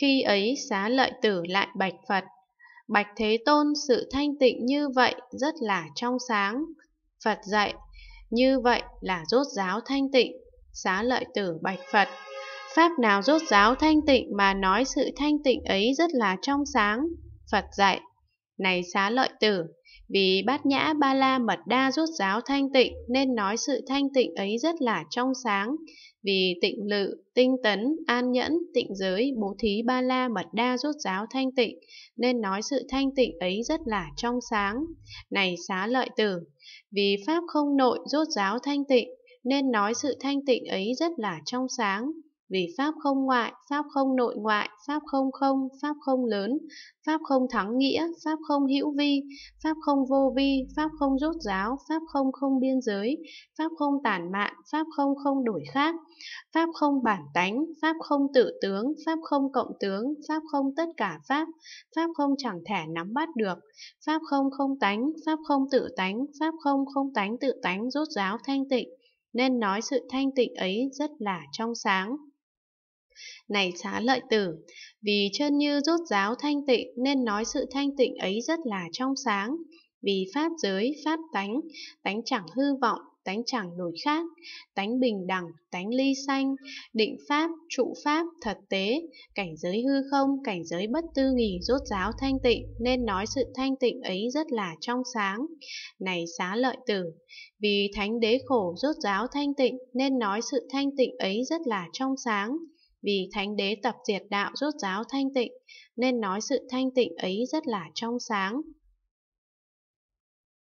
Khi ấy xá lợi tử lại bạch Phật, Bạch Thế Tôn sự thanh tịnh như vậy rất là trong sáng. Phật dạy, như vậy là rốt giáo thanh tịnh. Xá lợi tử bạch Phật, Pháp nào rốt giáo thanh tịnh mà nói sự thanh tịnh ấy rất là trong sáng. Phật dạy, này xá lợi tử, vì bát nhã ba la mật đa rút giáo thanh tịnh nên nói sự thanh tịnh ấy rất là trong sáng. Vì tịnh lự, tinh tấn, an nhẫn, tịnh giới, bố thí ba la mật đa rút giáo thanh tịnh nên nói sự thanh tịnh ấy rất là trong sáng. Này xá lợi tử, vì Pháp không nội rút giáo thanh tịnh nên nói sự thanh tịnh ấy rất là trong sáng. Vì Pháp không ngoại, Pháp không nội ngoại, Pháp không không, Pháp không lớn, Pháp không thắng nghĩa, Pháp không hữu vi, Pháp không vô vi, Pháp không rốt giáo, Pháp không không biên giới, Pháp không tản mạn, Pháp không không đổi khác, Pháp không bản tánh, Pháp không tự tướng, Pháp không cộng tướng, Pháp không tất cả Pháp, Pháp không chẳng thể nắm bắt được, Pháp không không tánh, Pháp không tự tánh, Pháp không không tánh tự tánh rốt giáo thanh tịnh, nên nói sự thanh tịnh ấy rất là trong sáng. Này xá lợi tử, vì chân như rốt giáo thanh tịnh nên nói sự thanh tịnh ấy rất là trong sáng. Vì pháp giới, pháp tánh, tánh chẳng hư vọng, tánh chẳng nổi khác, tánh bình đẳng, tánh ly sanh, định pháp, trụ pháp, thật tế, cảnh giới hư không, cảnh giới bất tư nghỉ rốt giáo thanh tịnh, nên nói sự thanh tịnh ấy rất là trong sáng. Này xá lợi tử, vì thánh đế khổ rốt giáo thanh tịnh, nên nói sự thanh tịnh ấy rất là trong sáng. Vì Thánh Đế tập diệt đạo rốt giáo thanh tịnh, nên nói sự thanh tịnh ấy rất là trong sáng.